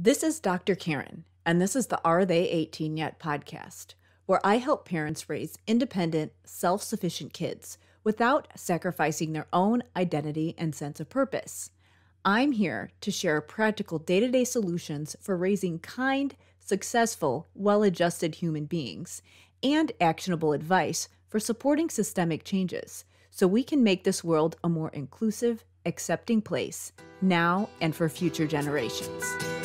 This is Dr. Karen, and this is the Are They 18 Yet podcast, where I help parents raise independent, self sufficient kids without sacrificing their own identity and sense of purpose. I'm here to share practical day to day solutions for raising kind, successful, well adjusted human beings and actionable advice for supporting systemic changes so we can make this world a more inclusive, accepting place now and for future generations.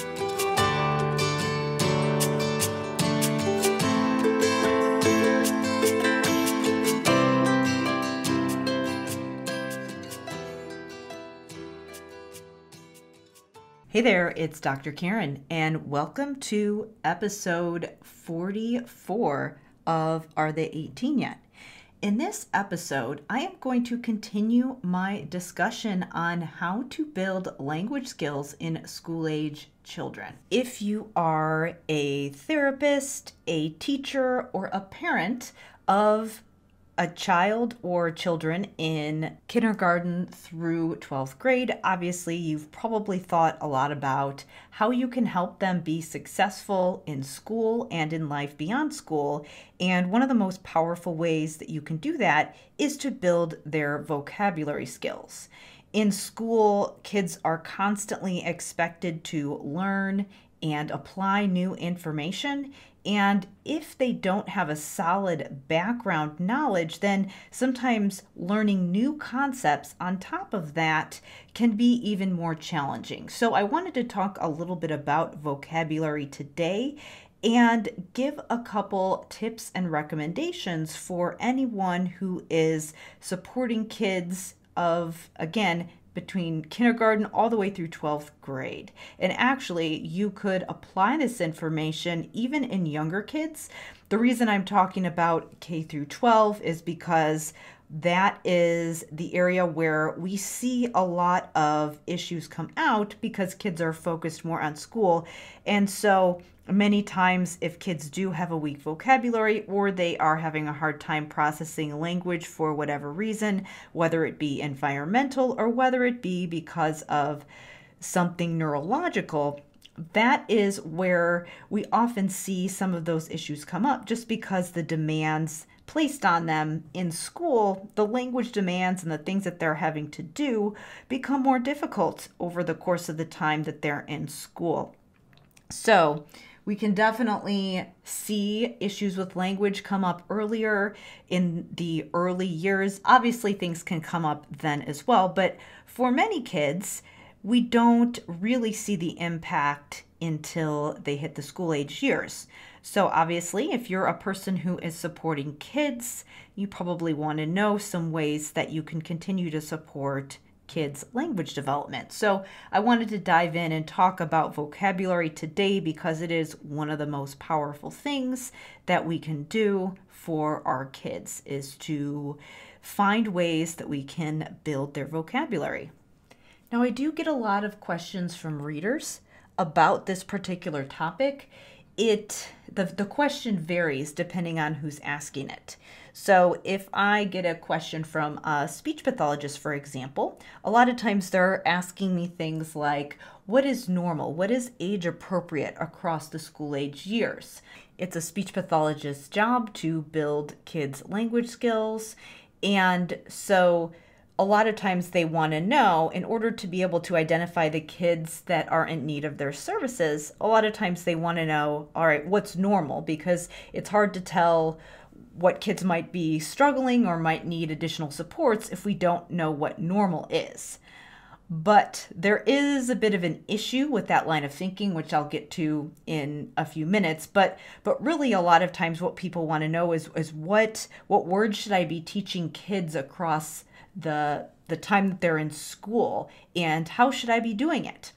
Hey there, it's Dr. Karen, and welcome to episode 44 of Are They 18 Yet? In this episode, I am going to continue my discussion on how to build language skills in school age children. If you are a therapist, a teacher, or a parent of a child or children in kindergarten through 12th grade, obviously you've probably thought a lot about how you can help them be successful in school and in life beyond school. And one of the most powerful ways that you can do that is to build their vocabulary skills. In school, kids are constantly expected to learn and apply new information and if they don't have a solid background knowledge, then sometimes learning new concepts on top of that can be even more challenging. So, I wanted to talk a little bit about vocabulary today and give a couple tips and recommendations for anyone who is supporting kids of, again, between kindergarten all the way through 12th grade. And actually, you could apply this information even in younger kids. The reason I'm talking about K through 12 is because that is the area where we see a lot of issues come out because kids are focused more on school. And so many times, if kids do have a weak vocabulary or they are having a hard time processing language for whatever reason, whether it be environmental or whether it be because of something neurological, that is where we often see some of those issues come up just because the demands placed on them in school, the language demands and the things that they're having to do become more difficult over the course of the time that they're in school. So, we can definitely see issues with language come up earlier in the early years. Obviously, things can come up then as well, but for many kids, we don't really see the impact until they hit the school age years. So, obviously, if you're a person who is supporting kids, you probably want to know some ways that you can continue to support kids' language development. So, I wanted to dive in and talk about vocabulary today because it is one of the most powerful things that we can do for our kids is to find ways that we can build their vocabulary. Now, I do get a lot of questions from readers about this particular topic it the, the question varies depending on who's asking it. So, if I get a question from a speech pathologist, for example, a lot of times they're asking me things like, What is normal? What is age appropriate across the school age years? It's a speech pathologist's job to build kids' language skills. And so, a lot of times they want to know in order to be able to identify the kids that are in need of their services a lot of times they want to know all right what's normal? Because it's hard to tell what kids might be struggling or might need additional supports if we don't know what normal is. But there is a bit of an issue with that line of thinking which I'll get to in a few minutes but but really a lot of times what people want to know is is what what words should I be teaching kids across the the time that they're in school and how should I be doing it?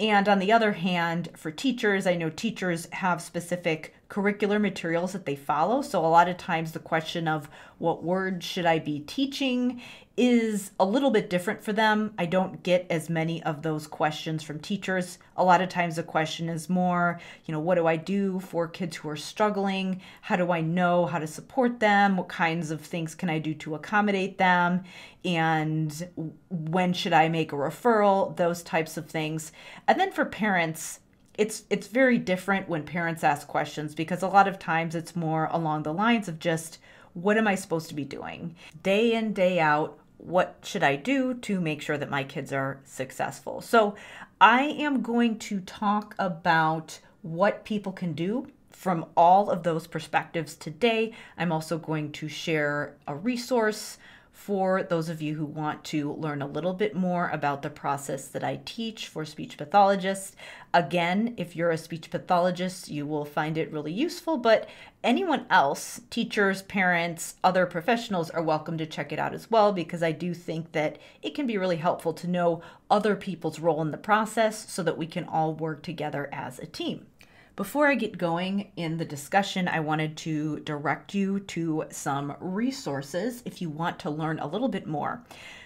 And on the other hand, for teachers, I know teachers have specific curricular materials that they follow. So a lot of times the question of what words should I be teaching is a little bit different for them. I don't get as many of those questions from teachers. A lot of times the question is more, you know, what do I do for kids who are struggling? How do I know how to support them? What kinds of things can I do to accommodate them? And when should I make a referral? Those types of things. And then for parents, it's it's very different when parents ask questions because a lot of times it's more along the lines of just what am I supposed to be doing day in day out what should I do to make sure that my kids are successful so I am going to talk about what people can do from all of those perspectives today. I'm also going to share a resource for those of you who want to learn a little bit more about the process that I teach for speech pathologists. Again, if you're a speech pathologist, you will find it really useful, but anyone else, teachers, parents, other professionals, are welcome to check it out as well because I do think that it can be really helpful to know other people's role in the process so that we can all work together as a team. Before I get going in the discussion, I wanted to direct you to some resources if you want to learn a little bit more.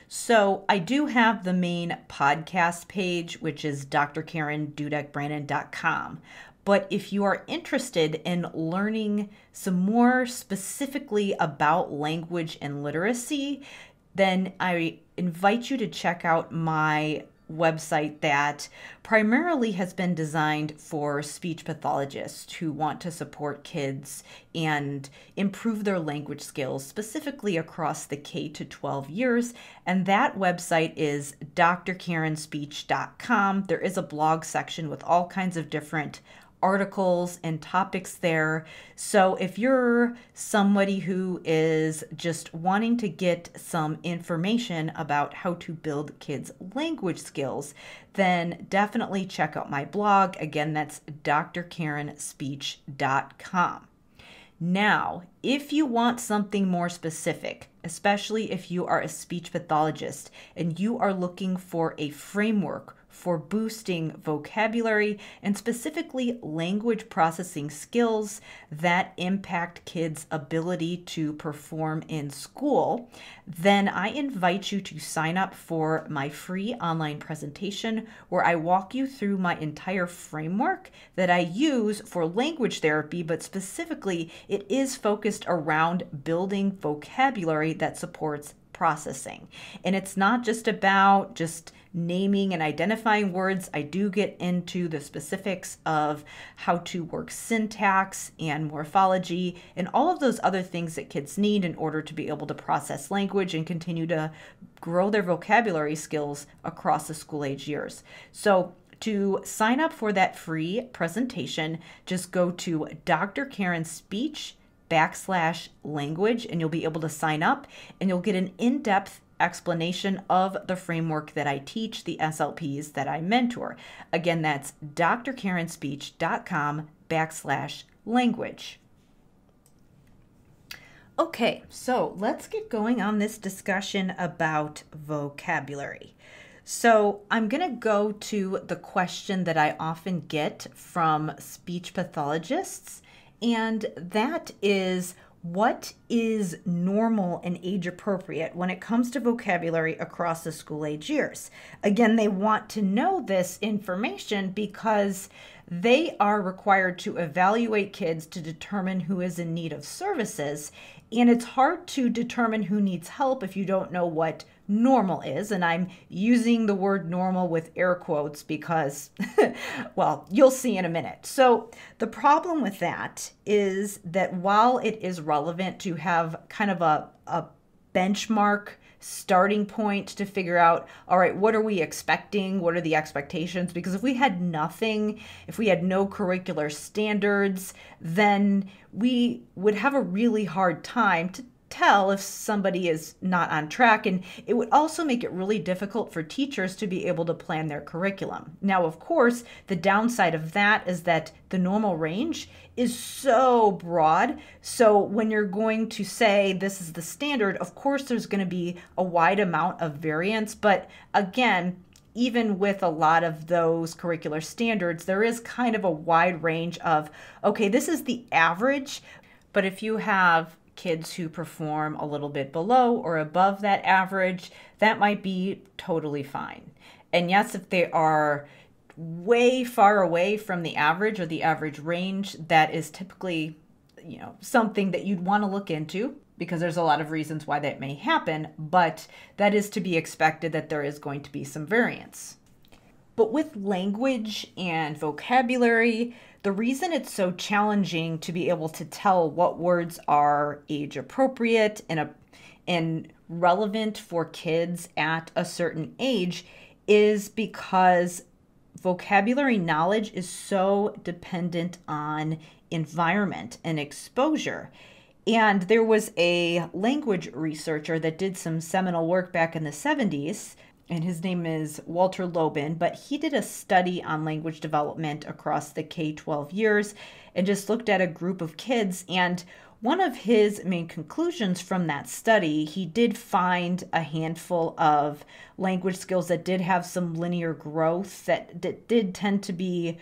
So, I do have the main podcast page, which is drkarendudekbrannan.com. But if you are interested in learning some more specifically about language and literacy, then I invite you to check out my website that primarily has been designed for speech pathologists who want to support kids and improve their language skills, specifically across the K to 12 years. And that website is drkarenspeech.com. There is a blog section with all kinds of different articles and topics there. So if you're somebody who is just wanting to get some information about how to build kids' language skills, then definitely check out my blog. Again, that's drkarenspeech.com. Now, if you want something more specific, especially if you are a speech pathologist and you are looking for a framework for boosting vocabulary and specifically language processing skills that impact kids' ability to perform in school, then I invite you to sign up for my free online presentation where I walk you through my entire framework that I use for language therapy, but specifically, it is focused around building vocabulary that supports processing. And it's not just about just naming and identifying words. I do get into the specifics of how to work syntax and morphology and all of those other things that kids need in order to be able to process language and continue to grow their vocabulary skills across the school age years. So, to sign up for that free presentation, just go to Dr. Karen's speech backslash language and you'll be able to sign up and you'll get an in-depth explanation of the framework that I teach, the SLPs that I mentor. Again, that's drkarenspeech.com backslash language. Okay, so let's get going on this discussion about vocabulary. So, I'm going to go to the question that I often get from speech pathologists, and that is what is normal and age appropriate when it comes to vocabulary across the school age years. Again, they want to know this information because they are required to evaluate kids to determine who is in need of services. And it's hard to determine who needs help if you don't know what normal is. And I'm using the word normal with air quotes because, well, you'll see in a minute. So, the problem with that is that while it is relevant to have kind of a, a benchmark starting point to figure out all right what are we expecting what are the expectations because if we had nothing if we had no curricular standards then we would have a really hard time to tell if somebody is not on track. And it would also make it really difficult for teachers to be able to plan their curriculum. Now, of course, the downside of that is that the normal range is so broad. So when you're going to say this is the standard, of course, there's going to be a wide amount of variance. But again, even with a lot of those curricular standards, there is kind of a wide range of, okay, this is the average. But if you have kids who perform a little bit below or above that average, that might be totally fine. And yes, if they are way far away from the average or the average range, that is typically, you know, something that you'd want to look into because there's a lot of reasons why that may happen, but that is to be expected that there is going to be some variance. But with language and vocabulary, the reason it's so challenging to be able to tell what words are age appropriate and, a, and relevant for kids at a certain age is because vocabulary knowledge is so dependent on environment and exposure. And there was a language researcher that did some seminal work back in the 70s, and his name is Walter Loban, but he did a study on language development across the K 12 years and just looked at a group of kids. And one of his main conclusions from that study, he did find a handful of language skills that did have some linear growth that, that did tend to be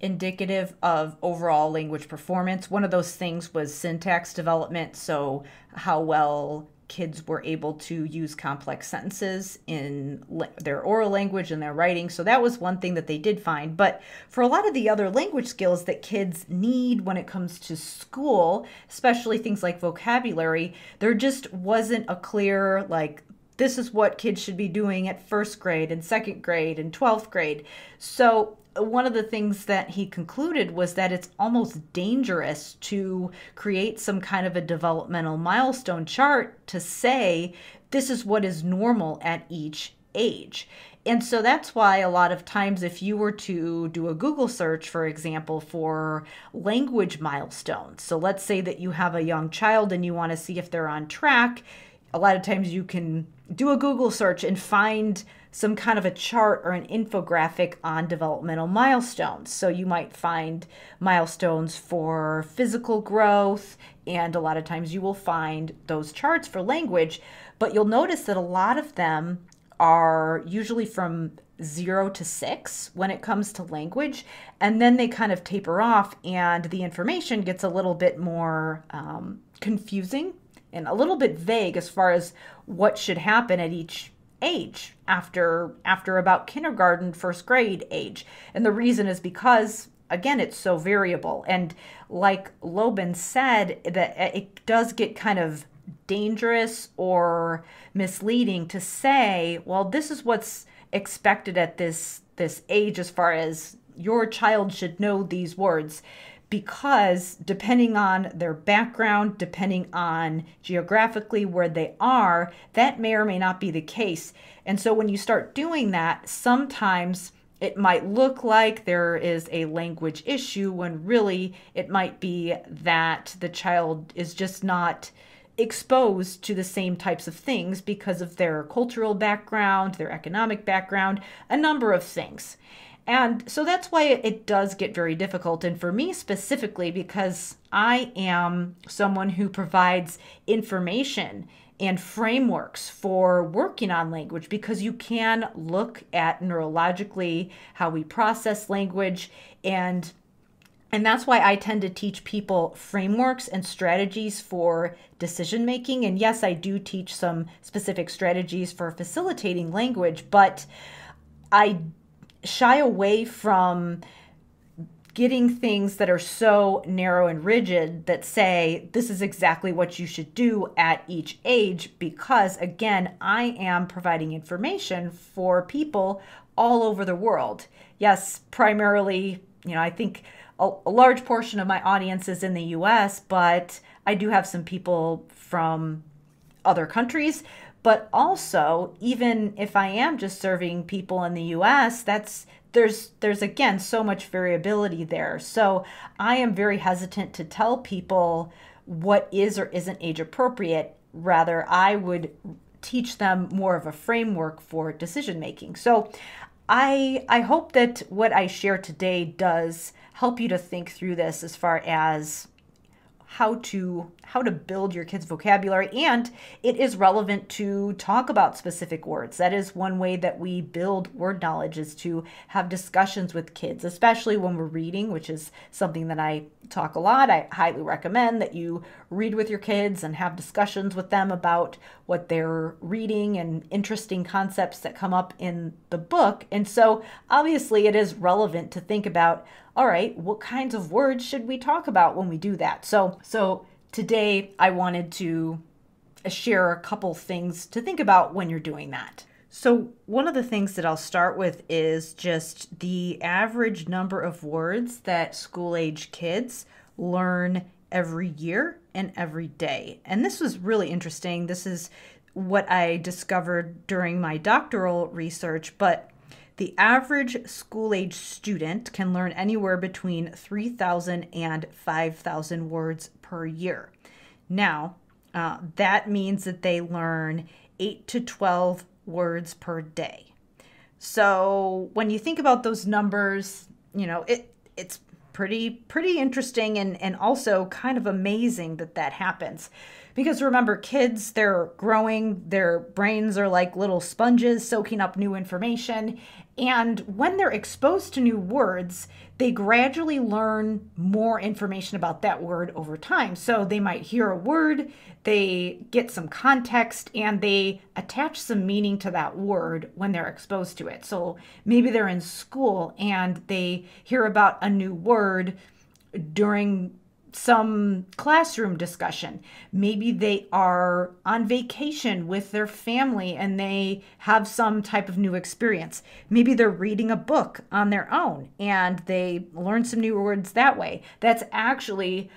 indicative of overall language performance. One of those things was syntax development, so how well kids were able to use complex sentences in their oral language and their writing. So that was one thing that they did find. But for a lot of the other language skills that kids need when it comes to school, especially things like vocabulary, there just wasn't a clear, like, this is what kids should be doing at first grade and second grade and 12th grade. So one of the things that he concluded was that it's almost dangerous to create some kind of a developmental milestone chart to say this is what is normal at each age. And so that's why a lot of times, if you were to do a Google search, for example, for language milestones, so let's say that you have a young child and you want to see if they're on track, a lot of times you can do a Google search and find some kind of a chart or an infographic on developmental milestones. So you might find milestones for physical growth, and a lot of times you will find those charts for language, but you'll notice that a lot of them are usually from zero to six when it comes to language, and then they kind of taper off, and the information gets a little bit more um, confusing and a little bit vague as far as what should happen at each age after after about kindergarten first grade age. And the reason is because again it's so variable. And like Loban said that uh, it does get kind of dangerous or misleading to say well this is what's expected at this this age as far as your child should know these words because depending on their background, depending on geographically where they are, that may or may not be the case. And so when you start doing that, sometimes it might look like there is a language issue when really it might be that the child is just not exposed to the same types of things because of their cultural background, their economic background, a number of things. And so that's why it does get very difficult. And for me specifically, because I am someone who provides information and frameworks for working on language because you can look at neurologically how we process language and and that's why I tend to teach people frameworks and strategies for decision making and yes I do teach some specific strategies for facilitating language but I shy away from getting things that are so narrow and rigid that say this is exactly what you should do at each age because again I am providing information for people all over the world. Yes, primarily, you know, I think a, a large portion of my audience is in the US, but I do have some people from other countries but also even if i am just serving people in the us that's there's there's again so much variability there. So i am very hesitant to tell people what is or isn't age appropriate. Rather i would teach them more of a framework for decision making. So i i hope that what i share today does help you to think through this as far as how to how to build your kids vocabulary and it is relevant to talk about specific words. That is one way that we build word knowledge is to have discussions with kids especially when we're reading which is something that i talk a lot. I highly recommend that you read with your kids and have discussions with them about what they're reading and interesting concepts that come up in the book. And so obviously it is relevant to think about all right, what kinds of words should we talk about when we do that? So, so today I wanted to uh, share a couple things to think about when you're doing that. So, one of the things that I'll start with is just the average number of words that school age kids learn every year and every day. And this was really interesting. This is what I discovered during my doctoral research, but the average school age student can learn anywhere between 3,000 and 5,000 words per year. Now, uh, that means that they learn 8 to 12 words per day. So when you think about those numbers, you know, it it's pretty pretty interesting and and also kind of amazing that that happens because remember kids they're growing their brains are like little sponges soaking up new information and when they're exposed to new words they gradually learn more information about that word over time. So they might hear a word they get some context and they attach some meaning to that word when they're exposed to it. So maybe they're in school and they hear about a new word during some classroom discussion. Maybe they are on vacation with their family and they have some type of new experience. Maybe they're reading a book on their own and they learn some new words that way. That's actually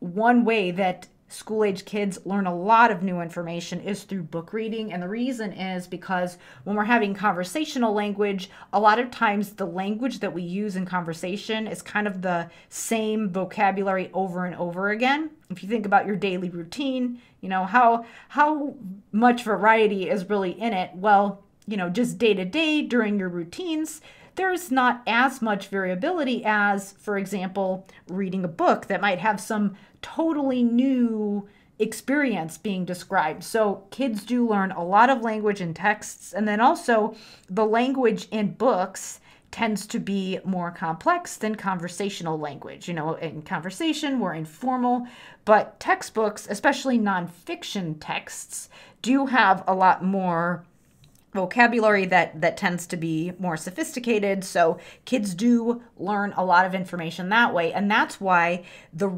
one way that school age kids learn a lot of new information is through book reading. And the reason is because when we're having conversational language, a lot of times the language that we use in conversation is kind of the same vocabulary over and over again. If you think about your daily routine, you know, how how much variety is really in it? Well, you know, just day to day during your routines, there's not as much variability as, for example, reading a book that might have some totally new experience being described. So kids do learn a lot of language in texts, and then also the language in books tends to be more complex than conversational language. You know, in conversation, we're informal, but textbooks, especially nonfiction texts, do have a lot more vocabulary that that tends to be more sophisticated so kids do learn a lot of information that way and that's why the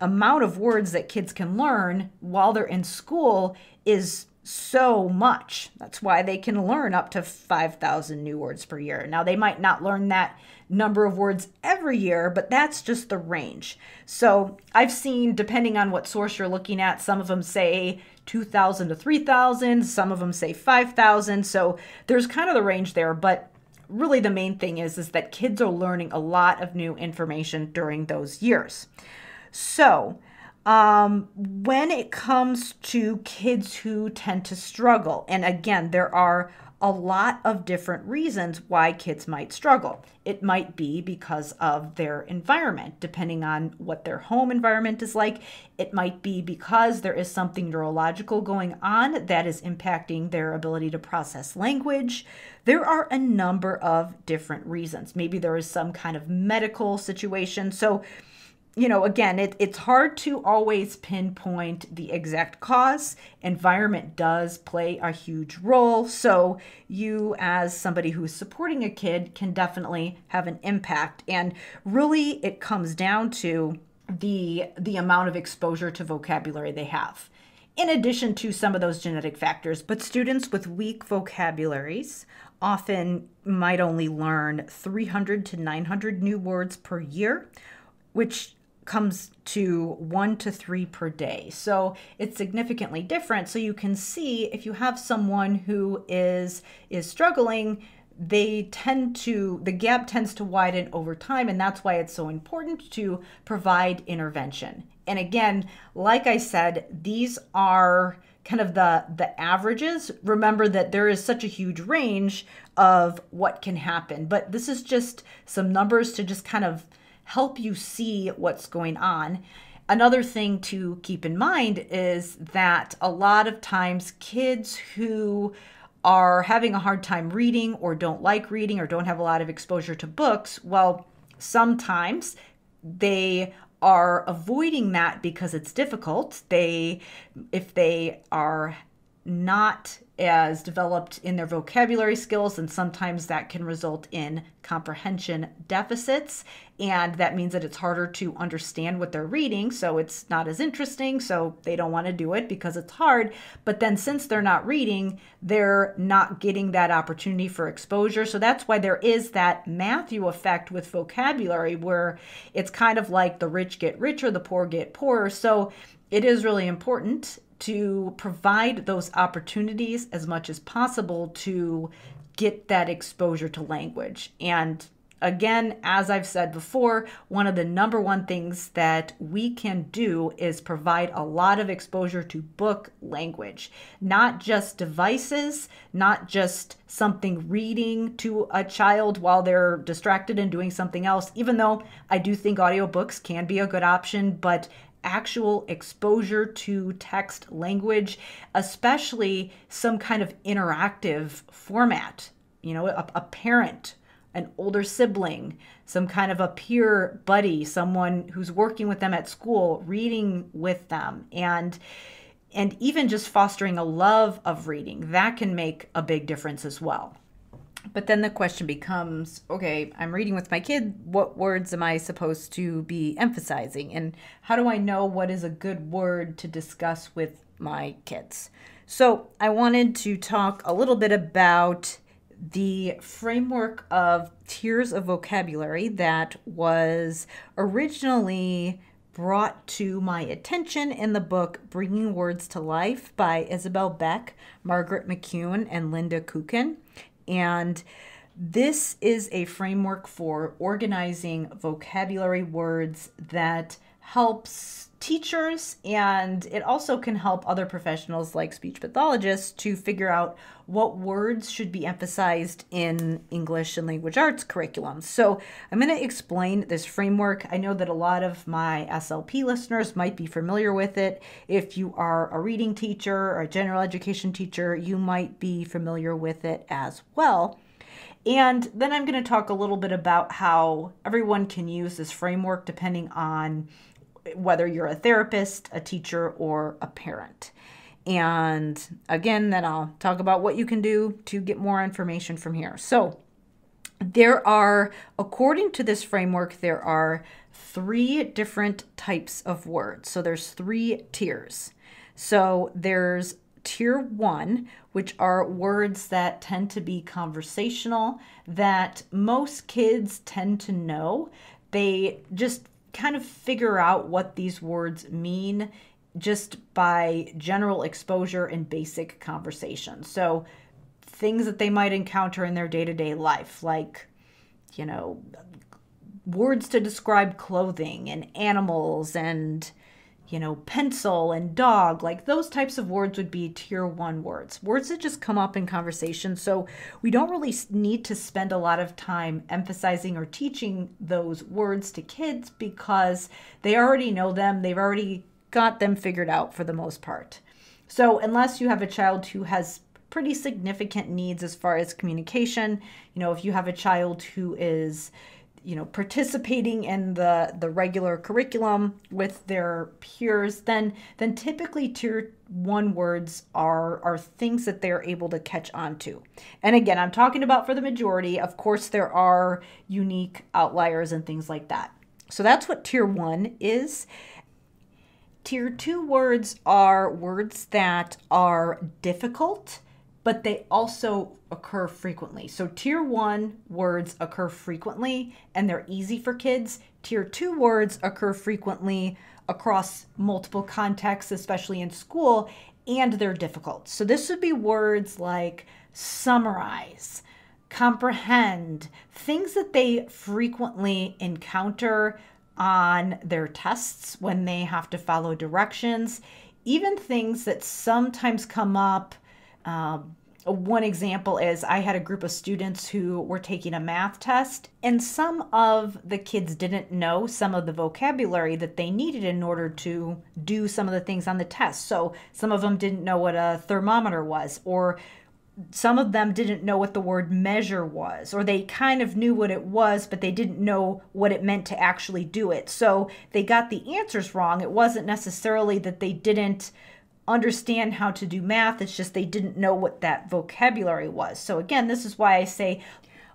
amount of words that kids can learn while they're in school is so much. That's why they can learn up to 5,000 new words per year. Now, they might not learn that number of words every year, but that's just the range. So, I've seen, depending on what source you're looking at, some of them say 2,000 to 3,000, some of them say 5,000. So, there's kind of the range there, but really the main thing is is that kids are learning a lot of new information during those years. So, um, when it comes to kids who tend to struggle, and again, there are a lot of different reasons why kids might struggle. It might be because of their environment, depending on what their home environment is like. It might be because there is something neurological going on that is impacting their ability to process language. There are a number of different reasons. Maybe there is some kind of medical situation. So, you know, again, it, it's hard to always pinpoint the exact cause. Environment does play a huge role. So, you, as somebody who's supporting a kid, can definitely have an impact. And really, it comes down to the, the amount of exposure to vocabulary they have, in addition to some of those genetic factors. But students with weak vocabularies often might only learn 300 to 900 new words per year, which comes to one to three per day. So it's significantly different. So you can see if you have someone who is is struggling, they tend to the gap tends to widen over time and that's why it's so important to provide intervention. And again, like I said, these are kind of the the averages. Remember that there is such a huge range of what can happen, but this is just some numbers to just kind of help you see what's going on. Another thing to keep in mind is that a lot of times kids who are having a hard time reading or don't like reading or don't have a lot of exposure to books, well, sometimes they are avoiding that because it's difficult. They if they are not as developed in their vocabulary skills, and sometimes that can result in comprehension deficits. And that means that it's harder to understand what they're reading, so it's not as interesting, so they don't want to do it because it's hard. But then, since they're not reading, they're not getting that opportunity for exposure. So that's why there is that Matthew effect with vocabulary, where it's kind of like the rich get richer, the poor get poorer. So it is really important to provide those opportunities as much as possible to get that exposure to language. And again, as I've said before, one of the number one things that we can do is provide a lot of exposure to book language, not just devices, not just something reading to a child while they're distracted and doing something else, even though I do think audiobooks can be a good option, but actual exposure to text language, especially some kind of interactive format. You know, a, a, parent, an older sibling, some kind of a peer buddy, someone who's working with them at school, reading with them, and and even just fostering a love of reading that can make a big difference as well. But then the question becomes okay, I'm reading with my kid. What words am I supposed to be emphasizing? And how do I know what is a good word to discuss with my kids? So I wanted to talk a little bit about the framework of tiers of vocabulary that was originally brought to my attention in the book Bringing Words to Life by Isabel Beck, Margaret McKeown, and Linda Kucan. And this is a framework for organizing vocabulary words that helps teachers and it also can help other professionals like speech pathologists to figure out what words should be emphasized in English and language arts curriculums. So, I'm going to explain this framework. I know that a lot of my SLP listeners might be familiar with it. If you are a reading teacher or a general education teacher, you might be familiar with it as well. And then I'm going to talk a little bit about how everyone can use this framework depending on whether you're a therapist, a teacher, or a parent. And again, then I'll talk about what you can do to get more information from here. So, there are, according to this framework, there are three different types of words. So, there's three tiers. So, there's tier one, which are words that tend to be conversational, that most kids tend to know. They just kind of figure out what these words mean just by general exposure and basic conversation. So, things that they might encounter in their day to day life, like, you know, words to describe clothing and animals and you know, pencil and dog, like those types of words would be tier one words, words that just come up in conversation. So we don't really need to spend a lot of time emphasizing or teaching those words to kids because they already know them, they've already got them figured out for the most part. So unless you have a child who has pretty significant needs as far as communication, you know, if you have a child who is you know participating in the the regular curriculum with their peers then then typically tier one words are are things that they're able to catch on to. And again i'm talking about for the majority. Of course there are unique outliers and things like that. So that's what tier one is. Tier two words are words that are difficult but they also occur frequently. So, tier one words occur frequently and they're easy for kids. Tier two words occur frequently across multiple contexts, especially in school, and they're difficult. So, this would be words like summarize, comprehend, things that they frequently encounter on their tests when they have to follow directions, even things that sometimes come up um, one example is I had a group of students who were taking a math test, and some of the kids didn't know some of the vocabulary that they needed in order to do some of the things on the test. So some of them didn't know what a thermometer was, or some of them didn't know what the word measure was, or they kind of knew what it was, but they didn't know what it meant to actually do it. So they got the answers wrong. It wasn't necessarily that they didn't understand how to do math. It's just they didn't know what that vocabulary was. So, again, this is why I say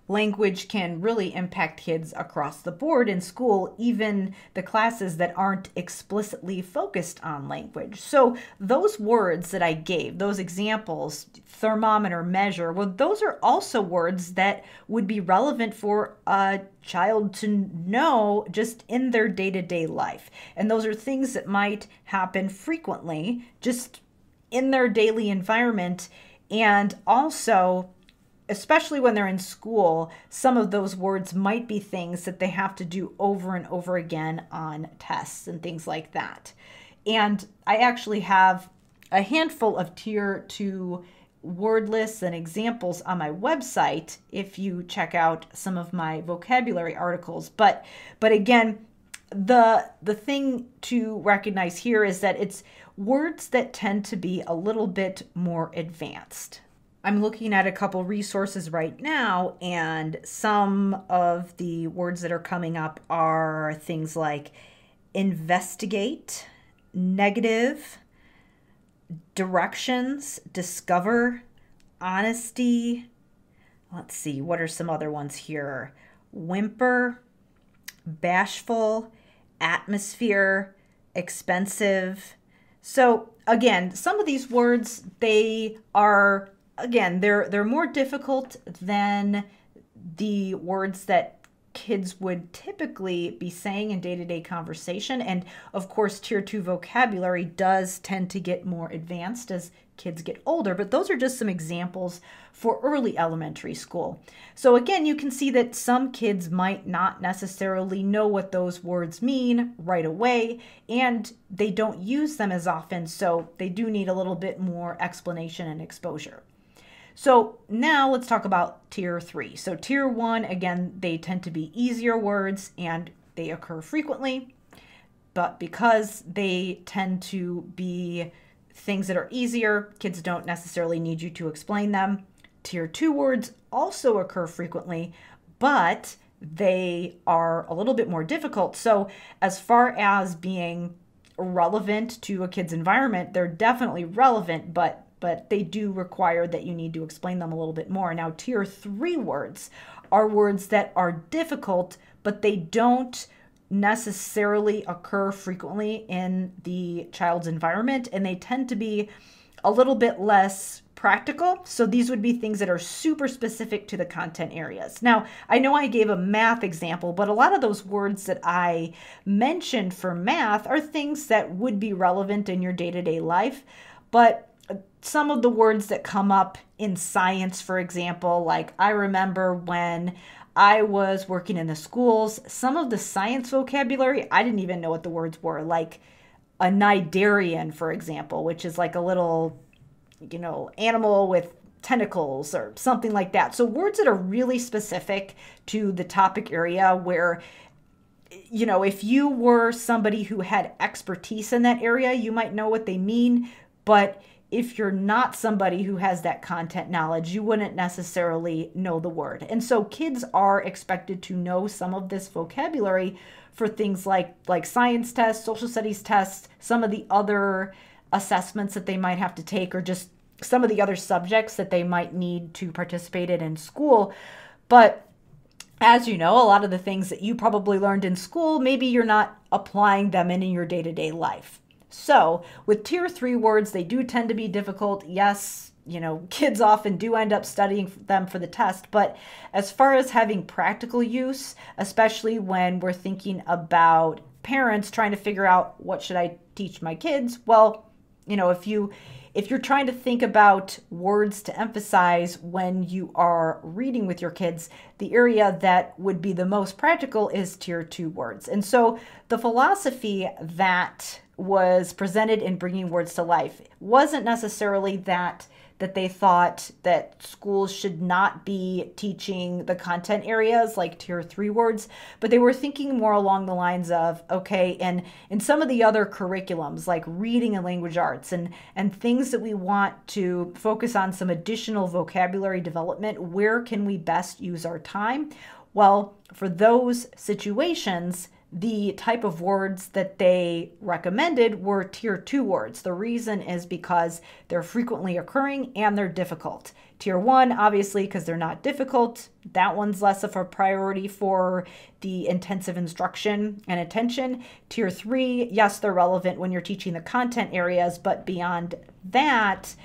language can really impact kids across the board in school, even the classes that aren't explicitly focused on language. So, those words that I gave, those examples, thermometer, measure, well, those are also words that would be relevant for a child to know just in their day to day life. And those are things that might happen frequently just in their daily environment. And also, especially when they're in school, some of those words might be things that they have to do over and over again on tests and things like that. And I actually have a handful of tier two word lists and examples on my website if you check out some of my vocabulary articles. But but again, the the thing to recognize here is that it's words that tend to be a little bit more advanced. I'm looking at a couple resources right now, and some of the words that are coming up are things like investigate, negative, directions, discover, honesty. Let's see, what are some other ones here? Whimper, bashful, atmosphere, expensive. So, again, some of these words, they are again, they're they're more difficult than the words that kids would typically be saying in day-to-day conversation. And of course tier 2 vocabulary does tend to get more advanced as kids get older but those are just some examples for early elementary school. So again you can see that some kids might not necessarily know what those words mean right away and they don't use them as often so they do need a little bit more explanation and exposure so now let's talk about tier three. So tier one, again, they tend to be easier words and they occur frequently, but because they tend to be things that are easier, kids don't necessarily need you to explain them. Tier two words also occur frequently, but they are a little bit more difficult. So, as far as being relevant to a kid's environment, they're definitely relevant, but but they do require that you need to explain them a little bit more. Now, tier three words are words that are difficult, but they don't necessarily occur frequently in the child's environment, and they tend to be a little bit less practical. So these would be things that are super specific to the content areas. Now, I know I gave a math example, but a lot of those words that I mentioned for math are things that would be relevant in your day to day life. But some of the words that come up in science, for example, like I remember when I was working in the schools, some of the science vocabulary, I didn't even know what the words were, like a cnidarian, for example, which is like a little, you know, animal with tentacles or something like that. So words that are really specific to the topic area where you know, if you were somebody who had expertise in that area, you might know what they mean, but if you're not somebody who has that content knowledge, you wouldn't necessarily know the word. And so kids are expected to know some of this vocabulary for things like like science tests, social studies tests, some of the other assessments that they might have to take or just some of the other subjects that they might need to participate in in school. But as you know, a lot of the things that you probably learned in school, maybe you're not applying them in, your day-to-day life. So, with tier three words, they do tend to be difficult. Yes, you know, kids often do end up studying them for the test, but as far as having practical use, especially when we're thinking about parents trying to figure out what should I teach my kids, well, you know, if you if you're trying to think about words to emphasize when you are reading with your kids, the area that would be the most practical is tier 2 words. And so the philosophy that was presented in bringing words to life wasn't necessarily that that they thought that schools should not be teaching the content areas like tier 3 words but they were thinking more along the lines of okay and in some of the other curriculums like reading and language arts and and things that we want to focus on some additional vocabulary development where can we best use our time? Well for those situations the type of words that they recommended were tier two words. The reason is because they're frequently occurring and they're difficult. Tier one, obviously, because they're not difficult. That one's less of a priority for the intensive instruction and attention. Tier three, yes, they're relevant when you're teaching the content areas, but beyond that,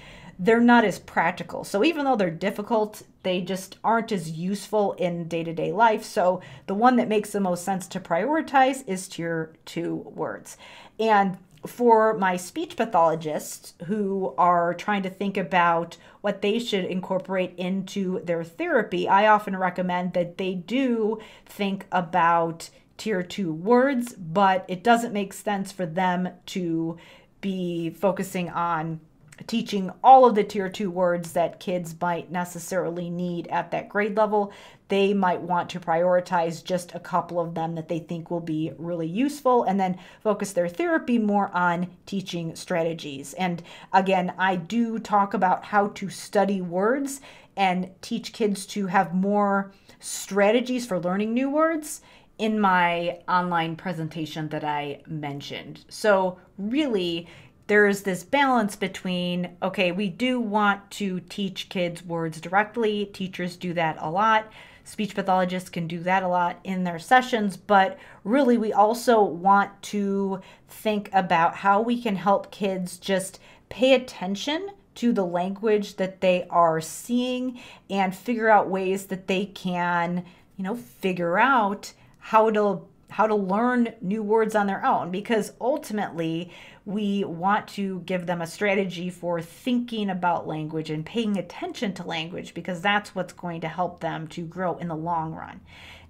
they're not as practical. So even though they're difficult, they just aren't as useful in day to day life. So the one that makes the most sense to prioritize is tier two words. And for my speech pathologists who are trying to think about what they should incorporate into their therapy, I often recommend that they do think about tier two words, but it doesn't make sense for them to be focusing on teaching all of the tier two words that kids might necessarily need at that grade level. They might want to prioritize just a couple of them that they think will be really useful and then focus their therapy more on teaching strategies. And again, I do talk about how to study words and teach kids to have more strategies for learning new words in my online presentation that I mentioned. So, really, there's this balance between okay, we do want to teach kids words directly. Teachers do that a lot. Speech pathologists can do that a lot in their sessions, but really, we also want to think about how we can help kids just pay attention to the language that they are seeing and figure out ways that they can, you know, figure out how to how to learn new words on their own because ultimately we want to give them a strategy for thinking about language and paying attention to language because that's what's going to help them to grow in the long run.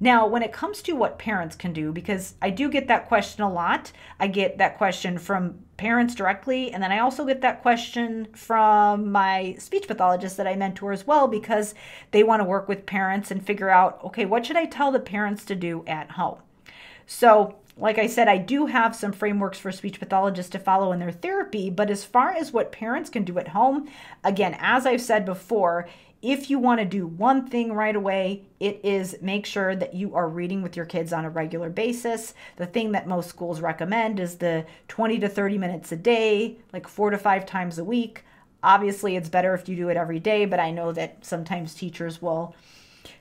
Now, when it comes to what parents can do, because I do get that question a lot, I get that question from parents directly, and then I also get that question from my speech pathologist that I mentor as well because they want to work with parents and figure out okay, what should I tell the parents to do at home? So, like I said, I do have some frameworks for speech pathologists to follow in their therapy, but as far as what parents can do at home, again, as I've said before, if you want to do one thing right away, it is make sure that you are reading with your kids on a regular basis. The thing that most schools recommend is the 20 to 30 minutes a day, like four to five times a week. Obviously, it's better if you do it every day, but I know that sometimes teachers will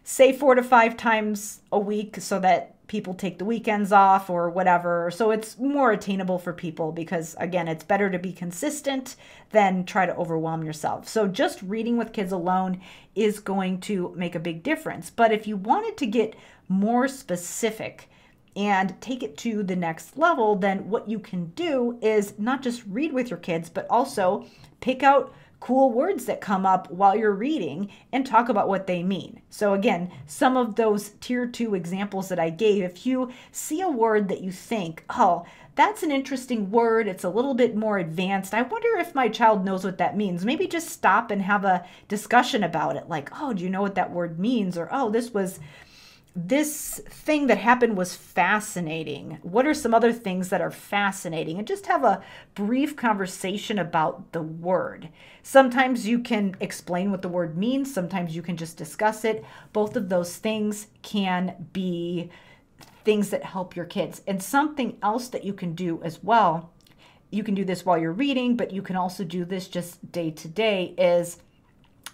say four to five times a week so that people take the weekends off or whatever. So it's more attainable for people because, again, it's better to be consistent than try to overwhelm yourself. So just reading with kids alone is going to make a big difference. But if you wanted to get more specific, and take it to the next level, then what you can do is not just read with your kids, but also pick out cool words that come up while you're reading and talk about what they mean. So, again, some of those tier two examples that I gave, if you see a word that you think, oh, that's an interesting word, it's a little bit more advanced, I wonder if my child knows what that means. Maybe just stop and have a discussion about it, like, oh, do you know what that word means? Or, oh, this was this thing that happened was fascinating. What are some other things that are fascinating? And just have a brief conversation about the word. Sometimes you can explain what the word means, sometimes you can just discuss it. Both of those things can be things that help your kids. And something else that you can do as well, you can do this while you're reading, but you can also do this just day to day, is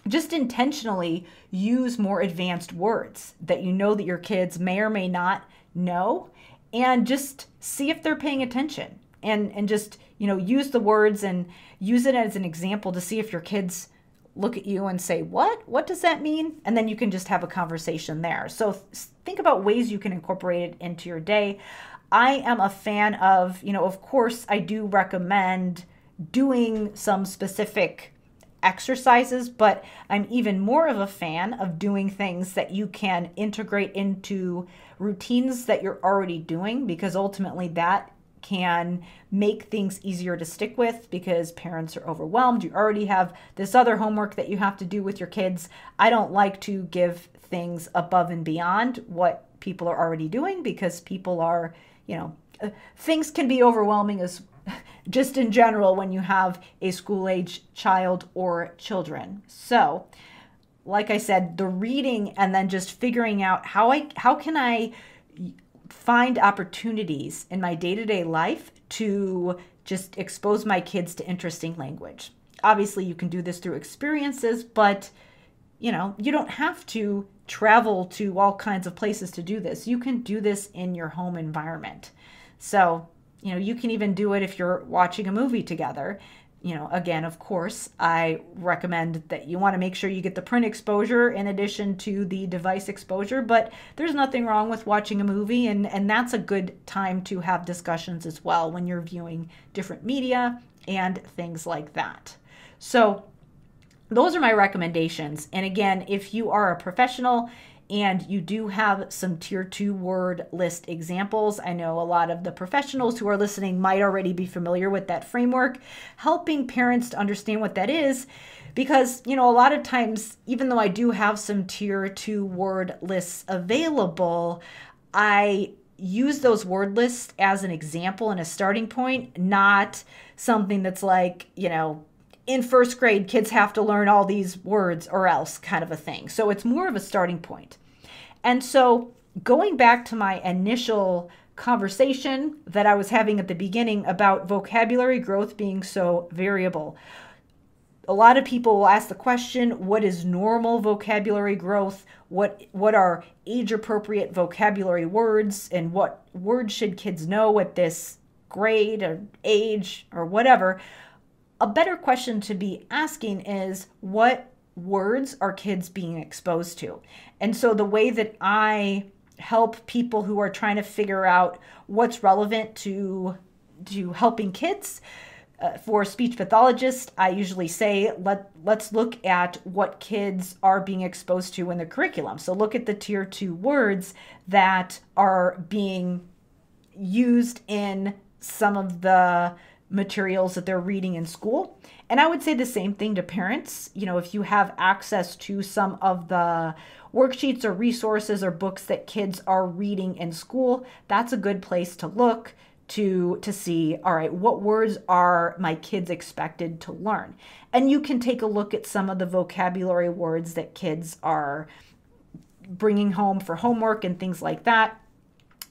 just intentionally use more advanced words that you know that your kids may or may not know and just see if they're paying attention and and just you know use the words and use it as an example to see if your kids look at you and say what? What does that mean? And then you can just have a conversation there. So think about ways you can incorporate it into your day. I am a fan of you know of course i do recommend doing some specific exercises, but I'm even more of a fan of doing things that you can integrate into routines that you're already doing because ultimately that can make things easier to stick with because parents are overwhelmed. You already have this other homework that you have to do with your kids. I don't like to give things above and beyond what people are already doing because people are, you know, uh, things can be overwhelming as just in general when you have a school age child or children. So, like I said, the reading and then just figuring out how I how can I find opportunities in my day to day life to just expose my kids to interesting language. Obviously, you can do this through experiences, but you know, you don't have to travel to all kinds of places to do this. You can do this in your home environment. So, you know, you can even do it if you're watching a movie together you know, again, of course, I recommend that you want to make sure you get the print exposure in addition to the device exposure, but there's nothing wrong with watching a movie, and, and that's a good time to have discussions as well when you're viewing different media and things like that. So, those are my recommendations. And again, if you are a professional and you do have some tier two word list examples. I know a lot of the professionals who are listening might already be familiar with that framework, helping parents to understand what that is. Because, you know, a lot of times, even though I do have some tier two word lists available, I use those word lists as an example and a starting point, not something that's like, you know, in first grade, kids have to learn all these words or else kind of a thing. So it's more of a starting point. And so going back to my initial conversation that I was having at the beginning about vocabulary growth being so variable. A lot of people will ask the question, what is normal vocabulary growth? What what are age appropriate vocabulary words and what words should kids know at this grade or age or whatever? A better question to be asking is what words are kids being exposed to? And so the way that I help people who are trying to figure out what's relevant to to helping kids uh, for speech pathologists i usually say let let's look at what kids are being exposed to in the curriculum so look at the tier 2 words that are being used in some of the materials that they're reading in school. And I would say the same thing to parents. You know, if you have access to some of the worksheets or resources or books that kids are reading in school, that's a good place to look to to see all right what words are my kids expected to learn and you can take a look at some of the vocabulary words that kids are bringing home for homework and things like that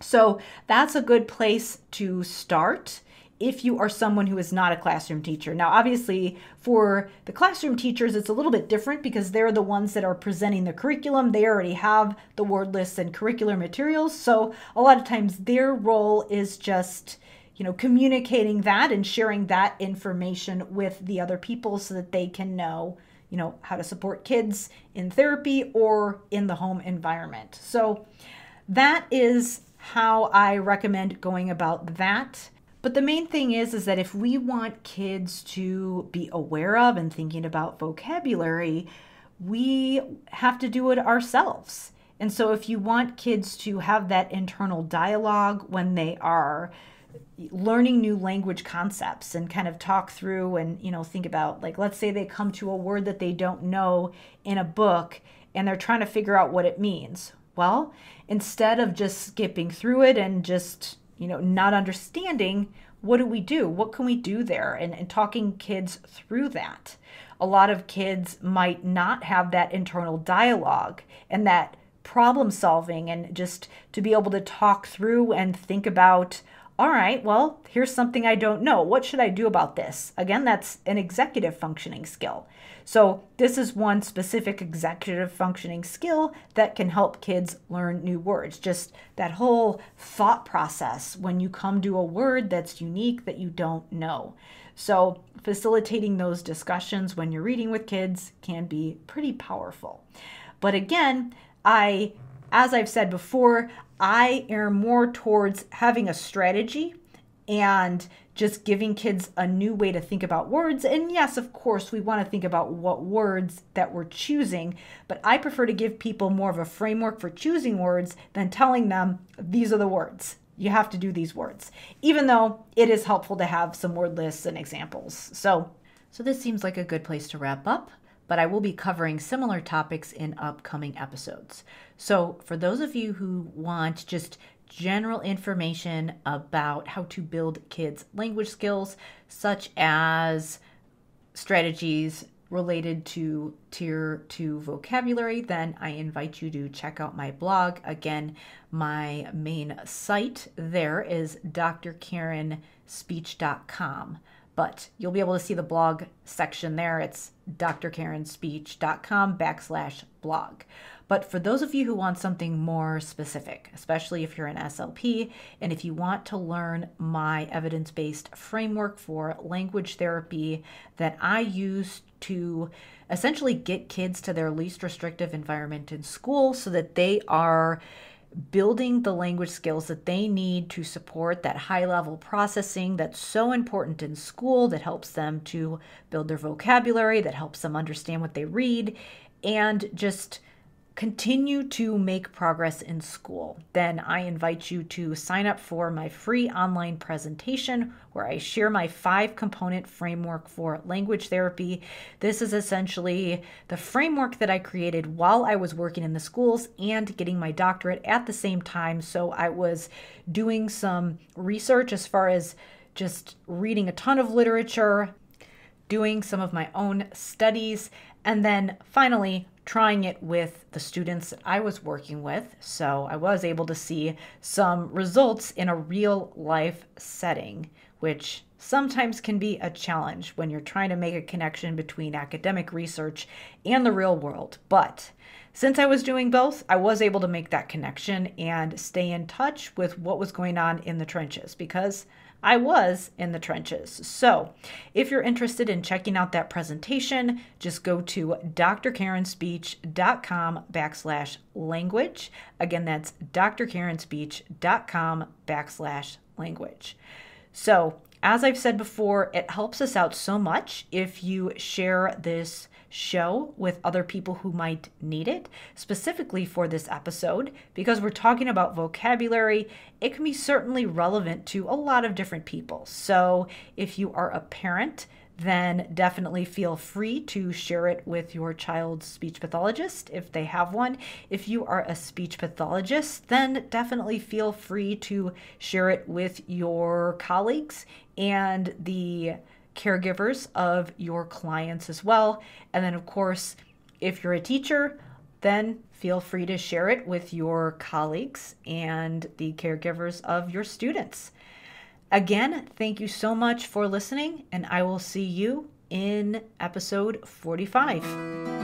so that's a good place to start if you are someone who is not a classroom teacher. Now, obviously, for the classroom teachers, it's a little bit different because they're the ones that are presenting the curriculum. They already have the word lists and curricular materials. So, a lot of times, their role is just you know communicating that and sharing that information with the other people so that they can know you know how to support kids in therapy or in the home environment so that is how i recommend going about that but the main thing is is that if we want kids to be aware of and thinking about vocabulary, we have to do it ourselves. And so if you want kids to have that internal dialogue when they are learning new language concepts and kind of talk through and you know think about like let's say they come to a word that they don't know in a book and they're trying to figure out what it means. Well, instead of just skipping through it and just you know, not understanding what do we do? What can we do there? And, and talking kids through that. A lot of kids might not have that internal dialogue and that problem solving and just to be able to talk through and think about all right, well, here's something I don't know. What should I do about this? Again, that's an executive functioning skill. So, this is one specific executive functioning skill that can help kids learn new words. Just that whole thought process when you come to a word that's unique that you don't know. So, facilitating those discussions when you're reading with kids can be pretty powerful. But again, I as I've said before, I err more towards having a strategy and just giving kids a new way to think about words. And yes, of course, we want to think about what words that we're choosing, but I prefer to give people more of a framework for choosing words than telling them these are the words. You have to do these words, even though it is helpful to have some word lists and examples. So, so this seems like a good place to wrap up but I will be covering similar topics in upcoming episodes. So, for those of you who want just general information about how to build kids' language skills, such as strategies related to tier 2 vocabulary, then I invite you to check out my blog. Again, my main site there is drkarenspeech.com but you'll be able to see the blog section there. It's drkarenspeech.com backslash blog. But for those of you who want something more specific, especially if you're an SLP and if you want to learn my evidence based framework for language therapy that I use to essentially get kids to their least restrictive environment in school so that they are building the language skills that they need to support that high level processing that's so important in school that helps them to build their vocabulary, that helps them understand what they read, and just continue to make progress in school, then I invite you to sign up for my free online presentation where I share my five component framework for language therapy. This is essentially the framework that I created while I was working in the schools and getting my doctorate at the same time. So I was doing some research as far as just reading a ton of literature, doing some of my own studies, and then finally trying it with the students I was working with. So I was able to see some results in a real life setting, which sometimes can be a challenge when you're trying to make a connection between academic research and the real world. But since I was doing both, I was able to make that connection and stay in touch with what was going on in the trenches because I was in the trenches. So, if you're interested in checking out that presentation, just go to drkarenspeech.com backslash language. Again, that's drkarenspeech.com backslash language. So, as I've said before, it helps us out so much if you share this show with other people who might need it, specifically for this episode, because we're talking about vocabulary. It can be certainly relevant to a lot of different people. So if you are a parent, then definitely feel free to share it with your child's speech pathologist if they have one. If you are a speech pathologist, then definitely feel free to share it with your colleagues and the caregivers of your clients as well. And then, of course, if you're a teacher, then feel free to share it with your colleagues and the caregivers of your students. Again, thank you so much for listening, and I will see you in episode 45.